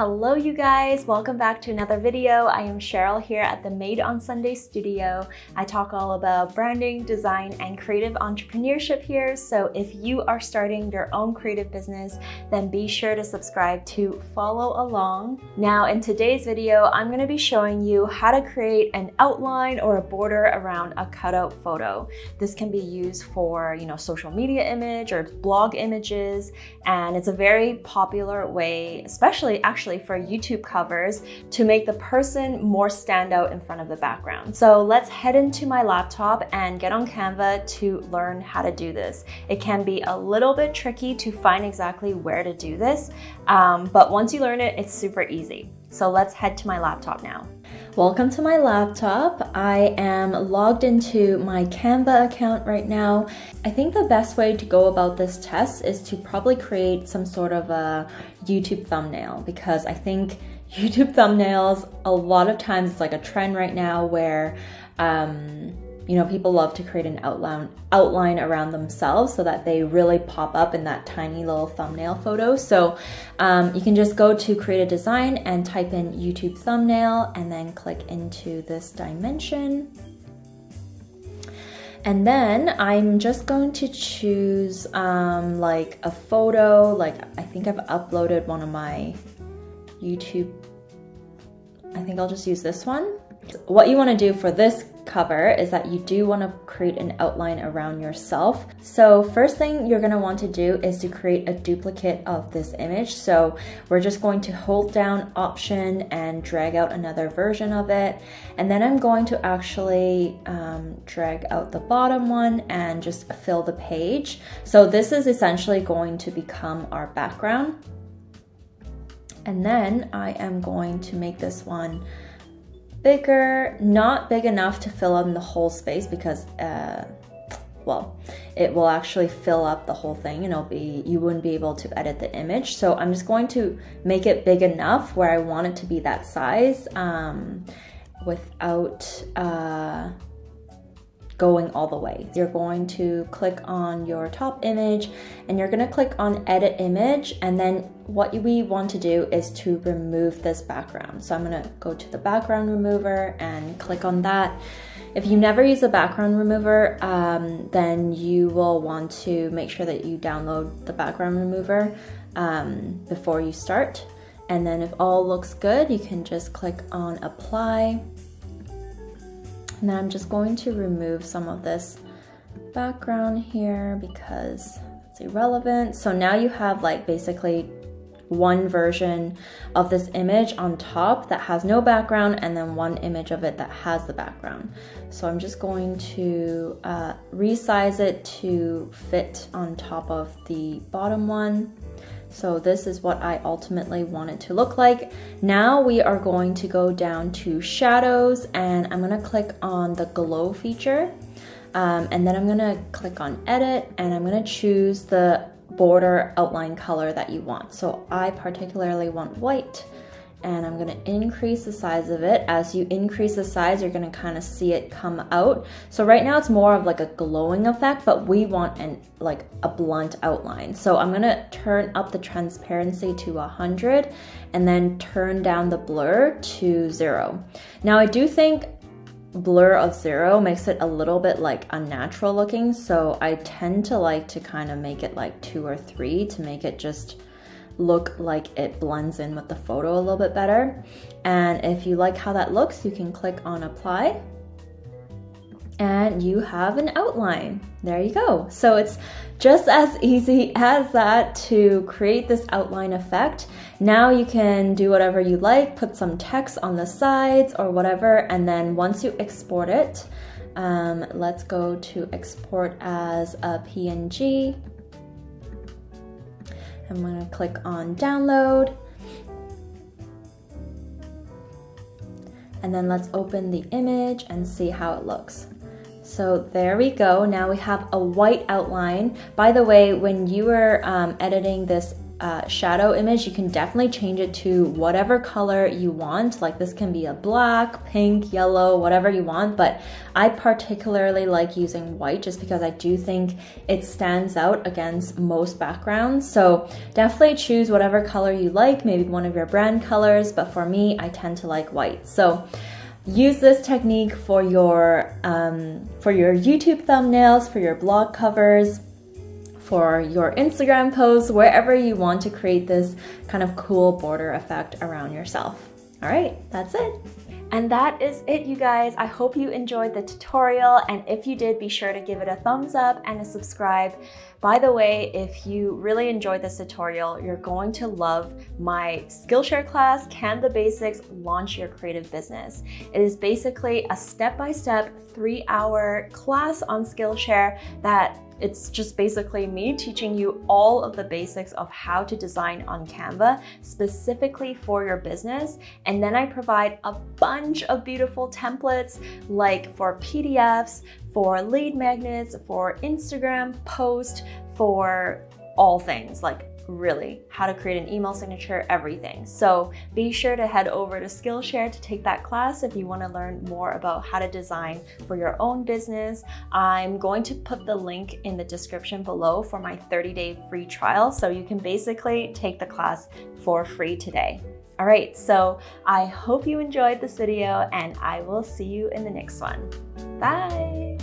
Hello you guys, welcome back to another video. I am Cheryl here at the Made on Sunday studio. I talk all about branding, design, and creative entrepreneurship here. So if you are starting your own creative business, then be sure to subscribe to follow along. Now in today's video, I'm gonna be showing you how to create an outline or a border around a cutout photo. This can be used for, you know, social media image or blog images, and it's a very popular way, especially actually actually for YouTube covers to make the person more stand out in front of the background. So let's head into my laptop and get on Canva to learn how to do this. It can be a little bit tricky to find exactly where to do this, um, but once you learn it, it's super easy. So let's head to my laptop now. Welcome to my laptop. I am logged into my Canva account right now. I think the best way to go about this test is to probably create some sort of a YouTube thumbnail because I think YouTube thumbnails, a lot of times it's like a trend right now where um, you know, people love to create an outline outline around themselves so that they really pop up in that tiny little thumbnail photo. So um, you can just go to create a design and type in YouTube thumbnail and then click into this dimension. And then I'm just going to choose um, like a photo, like I think I've uploaded one of my YouTube, I think I'll just use this one. What you wanna do for this cover is that you do want to create an outline around yourself. So first thing you're going to want to do is to create a duplicate of this image. So we're just going to hold down option and drag out another version of it. And then I'm going to actually um, drag out the bottom one and just fill the page. So this is essentially going to become our background. And then I am going to make this one bigger, not big enough to fill in the whole space because, uh, well, it will actually fill up the whole thing and it'll be, you wouldn't be able to edit the image. So I'm just going to make it big enough where I want it to be that size um, without, uh, going all the way. You're going to click on your top image and you're gonna click on edit image and then what we want to do is to remove this background. So I'm gonna go to the background remover and click on that. If you never use a background remover, um, then you will want to make sure that you download the background remover um, before you start. And then if all looks good, you can just click on apply and then I'm just going to remove some of this background here because it's irrelevant. So now you have like basically one version of this image on top that has no background and then one image of it that has the background. So I'm just going to uh, resize it to fit on top of the bottom one. So this is what I ultimately want it to look like. Now we are going to go down to shadows and I'm gonna click on the glow feature. Um, and then I'm gonna click on edit and I'm gonna choose the border outline color that you want. So I particularly want white and I'm gonna increase the size of it. As you increase the size, you're gonna kind of see it come out. So right now it's more of like a glowing effect, but we want an like a blunt outline. So I'm gonna turn up the transparency to 100 and then turn down the blur to zero. Now I do think blur of zero makes it a little bit like unnatural looking. So I tend to like to kind of make it like two or three to make it just look like it blends in with the photo a little bit better. And if you like how that looks, you can click on apply and you have an outline. There you go. So it's just as easy as that to create this outline effect. Now you can do whatever you like, put some text on the sides or whatever, and then once you export it, um, let's go to export as a PNG. I'm gonna click on download. And then let's open the image and see how it looks. So there we go. Now we have a white outline. By the way, when you were um, editing this uh, shadow image, you can definitely change it to whatever color you want. Like this can be a black, pink, yellow, whatever you want. But I particularly like using white just because I do think it stands out against most backgrounds. So definitely choose whatever color you like, maybe one of your brand colors. But for me, I tend to like white. So use this technique for your um, for your YouTube thumbnails, for your blog covers, for your Instagram posts, wherever you want to create this kind of cool border effect around yourself. All right, that's it. And that is it, you guys. I hope you enjoyed the tutorial. And if you did, be sure to give it a thumbs up and a subscribe. By the way, if you really enjoyed this tutorial, you're going to love my Skillshare class, Canva Basics, Launch Your Creative Business. It is basically a step-by-step -step, three hour class on Skillshare that it's just basically me teaching you all of the basics of how to design on Canva specifically for your business. And then I provide a bunch of beautiful templates like for PDFs, for lead magnets, for Instagram post, for all things like really how to create an email signature, everything. So be sure to head over to Skillshare to take that class if you want to learn more about how to design for your own business. I'm going to put the link in the description below for my 30 day free trial. So you can basically take the class for free today. All right, so I hope you enjoyed this video and I will see you in the next one. Bye.